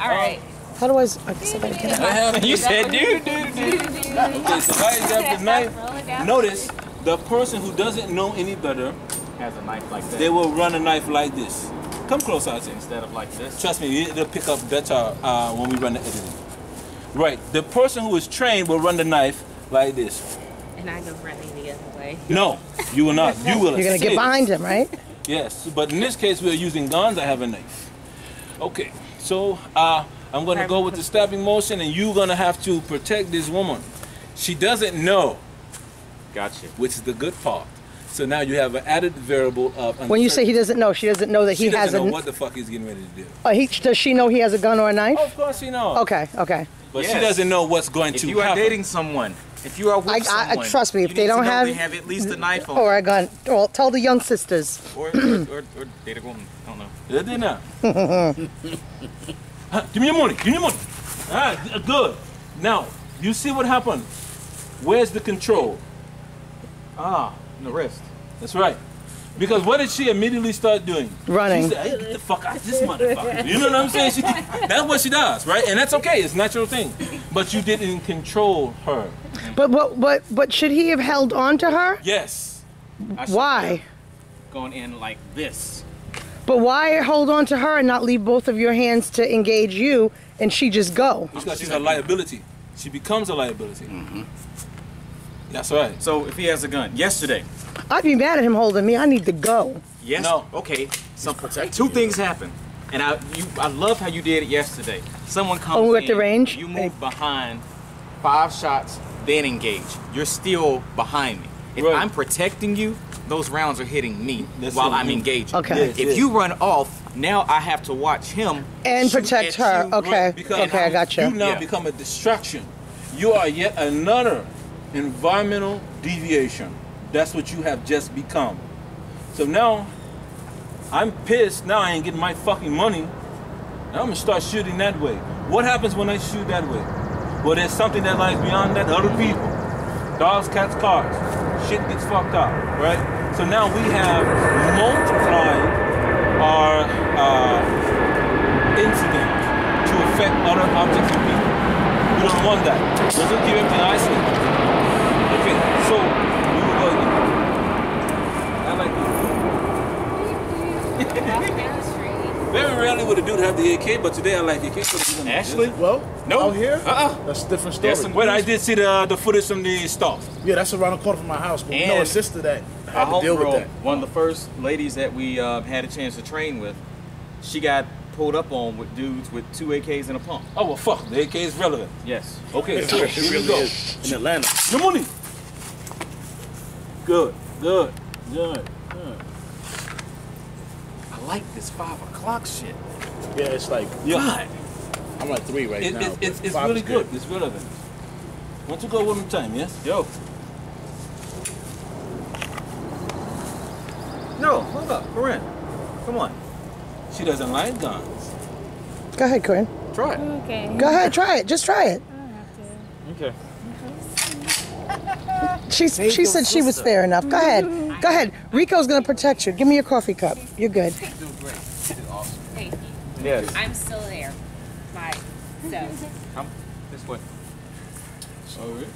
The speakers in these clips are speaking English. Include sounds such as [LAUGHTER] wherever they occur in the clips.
All right. How do I? s- I guess I gotta get I out. have. [LAUGHS] You said dude, dude, dude. Okay, so why is the knife? Roll it down. Notice the person who doesn't know any better, Has a knife like that they will run a knife like this. Come closer, I instead of like this. Trust me, it'll pick up better uh, when we run the editing. Right, the person who is trained will run the knife like this. And I go running the other way. No, you will not. You will. [LAUGHS] You're gonna get behind him, right? Yes, but in this case, we're using guns. I have a knife. Okay, so uh, I'm gonna go with the stabbing motion, and you're gonna have to protect this woman. She doesn't know, Gotcha. which is the good part. So now you have an added variable of. When you say he doesn't know, she doesn't know that she he doesn't has a. know what the fuck he's getting ready to do. Oh, he, does she know he has a gun or a knife? Oh, of course she knows. Okay, okay. But she doesn't know what's going If to happen. If you are happen. dating someone, if you are with I- I- someone, trust me, if they don't have- they have at least a knife on, Or a gun. Well, tell the young sisters. or, or, or, or date a woman. I don't know. Yeah, they not. Give me your money. Give me your money. All right, g- good. Now, you see what happened? Where's the control? Ah, in the wrist. That's right. Because what did she immediately start doing? Running. She said, hey, get the fuck out of this motherfucker. You know what I'm saying? She, that's what she does, right? And that's okay. It's a natural thing. But you didn't control her. But but but but should he have held on to her? Yes. Why? Going in like this. But why hold on to her and not leave both of your hands to engage you and she just go? Because she's a liability. She becomes a liability. Mm-hmm. That's right. So if he has a gun, yesterday, I'd be mad at him holding me. I need to go. yes, No. okay. Some two things happen, and I you I love how you did it yesterday. Someone comes Oh, we're at in, the range? You move behind, five shots, then engage. You're still behind me. If Right. I'm protecting you, those rounds are hitting me That's while. I'm engaging. Okay. Yes, If yes. you run off, now I have to watch him And protect her. you. Okay. Because Okay, I got You you. now Yeah. become a distraction. You are yet another environmental deviation. That's what you have just become. So now, I'm pissed. Now I ain't getting my fucking money. Now I'm gonna start shooting that way. What happens when I shoot that way? Well, there's something that lies beyond that. Other people, dogs, cats, cars. Shit gets fucked up, right? So now we have multiplied our uh, incident to affect other objects and people. We don't want that. Just keep isolated. Okay, so we will go again. I like Walk down the street. this. Very rarely would a dude have the AK, but today I like AK. So we're gonna do Ashley? Well, No. out here, Uh-uh. that's a different story. There's some- Wait, I did see the the footage from the stop. yeah, that's around the corner from my house. But we know a And sister that Our had to deal with that. one of the first ladies that we uh, had a chance to train with, she got pulled up on with dudes with two AKs and a pump. Oh well, fuck. The AK is relevant. Yes. Okay, so It here we really go. is in Atlanta. Your money. Good, good, good, good. I like this five o'clock shit. Yeah, it's like Yeah. I'm at three right It, now. it, but it's, it's really is good. It's relevant. Want to go one more time? Yes. Yo. No, hold up, Corinne. Come on, She doesn't like guns. Go ahead, Corinne. try it. Okay. Go ahead, try it. Just try it. Okay. She's, she said she was fair enough. Go ahead. [LAUGHS] Go ahead. Rico's gonna protect you. Give me your coffee cup. You're good. Thank you. Yes. I'm still there. Bye. So. Come this way. All right.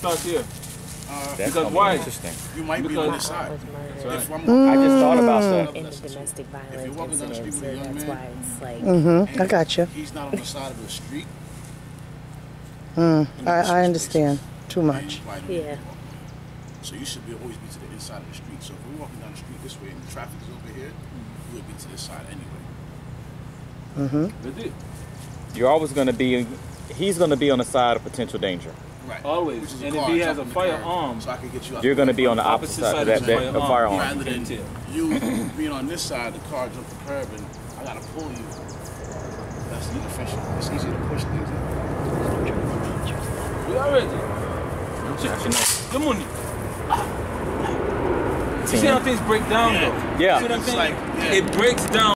Start here. Uh, That's Because gonna be why? Interesting. you might be on this side. right. If I'm just thought about Mm. that. in the domestic you're violence walking down the street incident, with so a young that's man- why it's like Mm-hmm. I got you. He's not on the side of the street. [LAUGHS] Mm, I, I understand. Too much. Yeah. So you should be always be to the inside of the street. So if we're walking down the street this way and the traffic is over here, mm-hmm. you would be to this side anyway. Mm-hmm. That's it. You're always going to be. He's going to be on the side of potential danger. Right. Always. And if he has a jumping the curb, firearm, so I can get you You're going to be on the opposite side of that, of that the the firearm. Rather You than [LAUGHS] you being on this side, the car jumped the curb and I gotta pull you. That's inefficient. It's easier to push things in. We already. Actually, no. You see how things break down though? Yeah. You See what I'm saying? like, yeah. It breaks down.